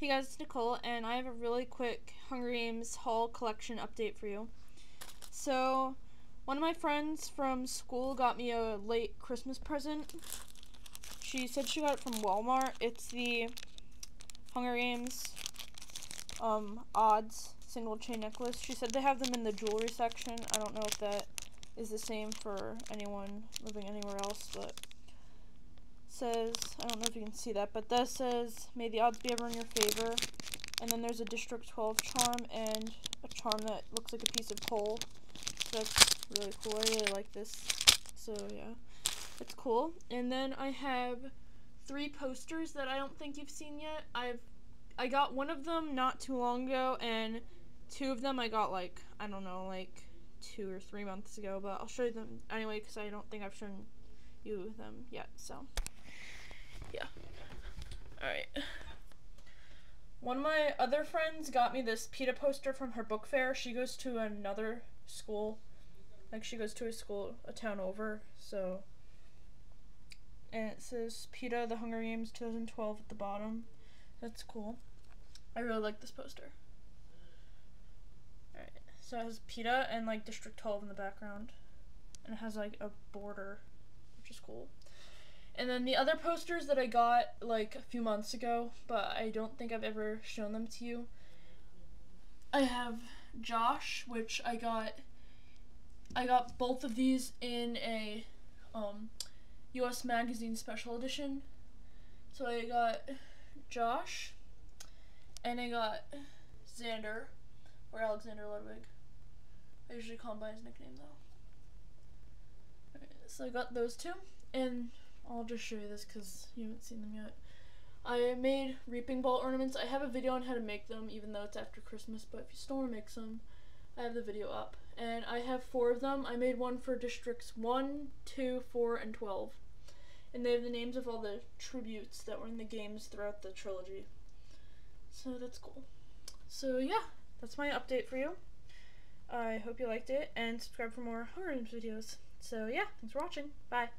Hey guys, it's Nicole, and I have a really quick Hunger Games haul collection update for you. So, one of my friends from school got me a late Christmas present. She said she got it from Walmart. It's the Hunger Games um, odds single chain necklace. She said they have them in the jewelry section. I don't know if that is the same for anyone living anywhere else, but says, I don't know if you can see that, but that says, may the odds be ever in your favor. And then there's a District 12 charm and a charm that looks like a piece of coal. So that's really cool. I really like this. So yeah, it's cool. And then I have three posters that I don't think you've seen yet. I've I got one of them not too long ago, and two of them I got like I don't know, like two or three months ago. But I'll show you them anyway because I don't think I've shown you them yet. So yeah. Alright. One of my other friends got me this Peeta poster from her book fair. She goes to another school. Like, she goes to a school a town over, so. And it says Peeta The Hunger Games 2012 at the bottom. That's cool. I really like this poster. Alright, so it has Peeta and, like, District 12 in the background. And it has, like, a border, which is cool. And then the other posters that I got like a few months ago, but I don't think I've ever shown them to you. I have Josh, which I got I got both of these in a um, US Magazine special edition. So I got Josh and I got Xander or Alexander Ludwig. I usually call him by his nickname though. so I got those two and I'll just show you this because you haven't seen them yet. I made reaping ball ornaments. I have a video on how to make them, even though it's after Christmas, but if you still want to make some, I have the video up. And I have four of them. I made one for districts 1, 2, 4, and 12. And they have the names of all the tributes that were in the games throughout the trilogy. So that's cool. So yeah, that's my update for you. I hope you liked it, and subscribe for more Hunger Games videos. So yeah, thanks for watching. Bye.